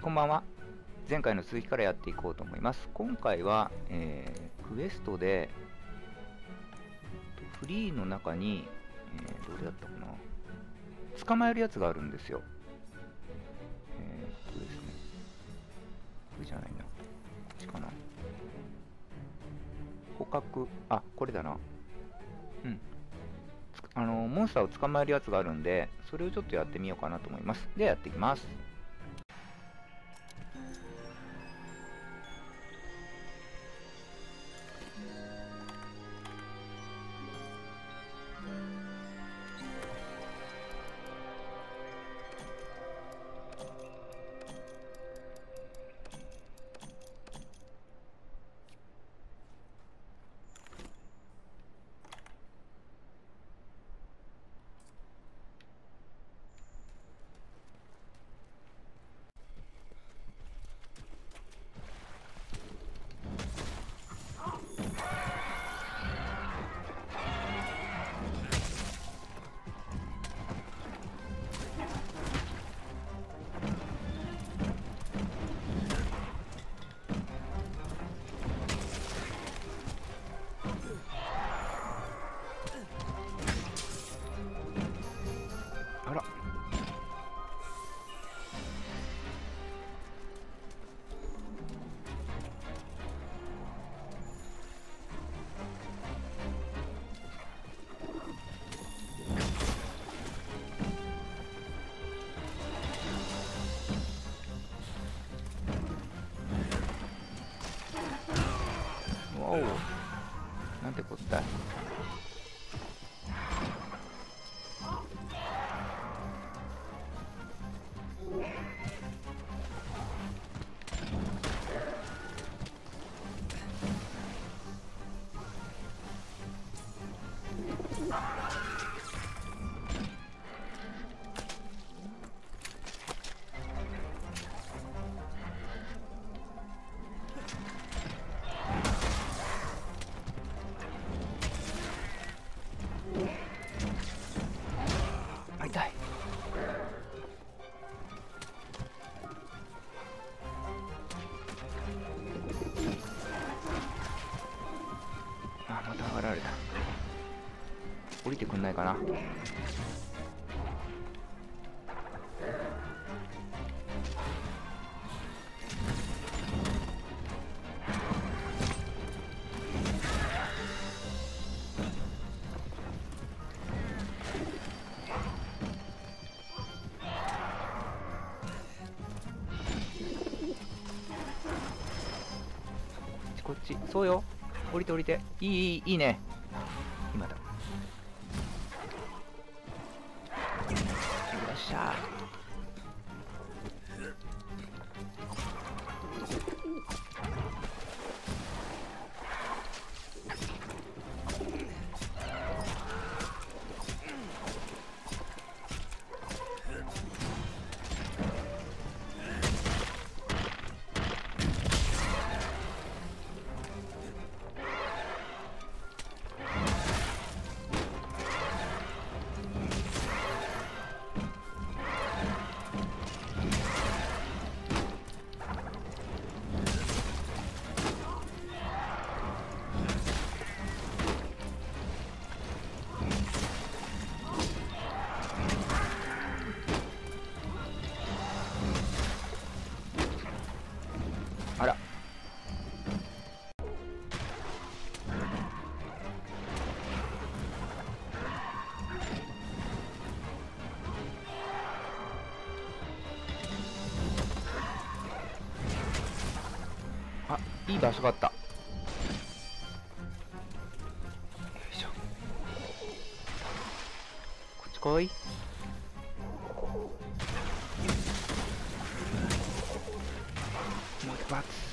こんばんは。前回の続きからやっていこうと思います。今回は、えークエストで、フリーの中に、えーどれだったかな捕まえるやつがあるんですよ。えーっとですね。これじゃないな。こっちかな。捕獲、あ、これだな。うん。あの、モンスターを捕まえるやつがあるんで、それをちょっとやってみようかなと思います。ではやっていきます。なんてこった降りてくんないかな。こっちこっちそうよ。降りて降りて。いいいいいいね。今だ。よいい場所があった。よいしょ。こっち来い。もう一発。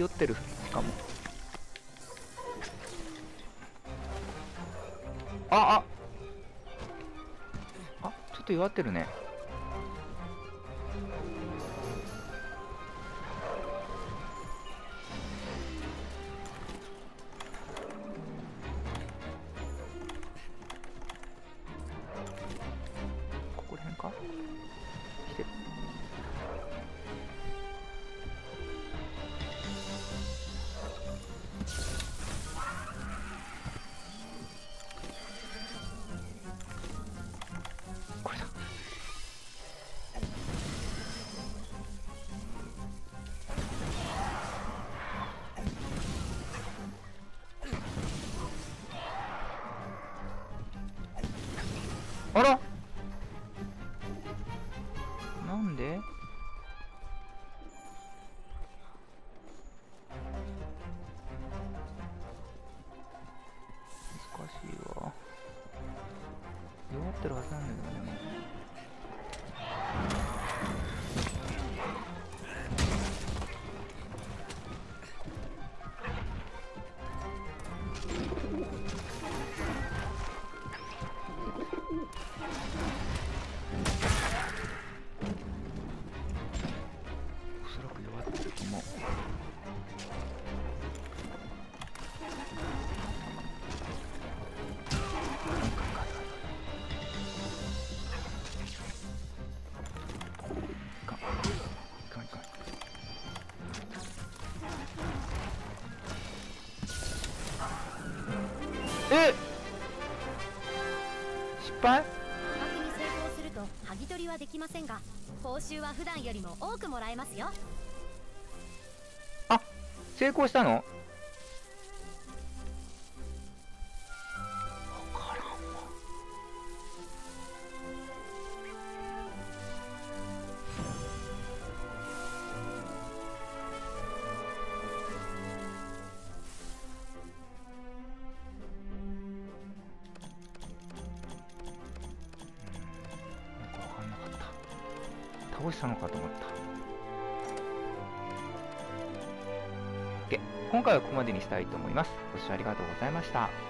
ピヨってる。しかも。ああ。あちょっちょっと弱ってるね。あら。敗？捕獲に成功すると剥ぎ取りはできませんが報酬は普段よりも多くもらえますよ。あ成功したの？倒したのかと思った OK 今回はここまでにしたいと思います。ご視聴ありがとうございました。